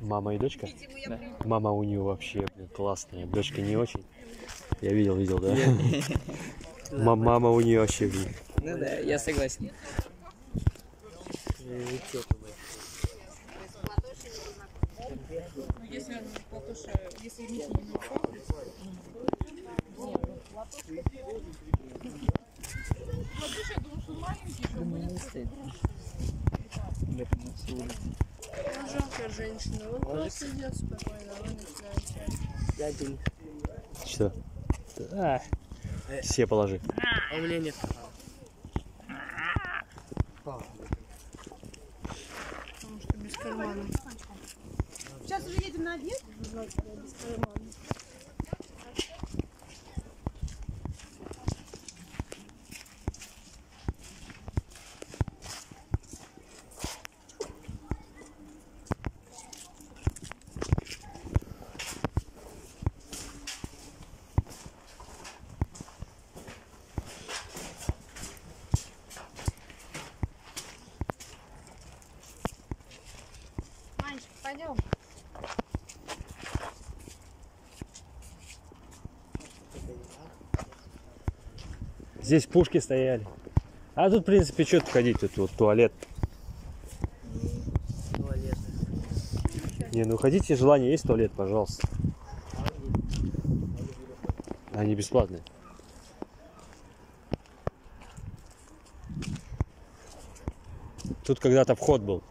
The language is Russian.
Мама и дочка? Да. Мама у нее вообще блин, классная, дочка не очень. Я видел, видел, да? Ма- Мама у нее вообще, блин. Ну да, я согласен. Если он Платоша, если Митя не напал, Платоша, я думаю, что он маленький, что будет. Жалко женщину. Он просто идет спокойно, он начинает чай. Что? А, все положи. А у меня нет. Потому что без кармана. Сейчас уже едем на объект? Без кармана. Пойдем. Здесь пушки стояли. А тут, в принципе, что тут ходить? Тут вот туалет. Туалет. Не, ну ходите, желание есть туалет, пожалуйста. Они бесплатные. Тут когда-то вход был.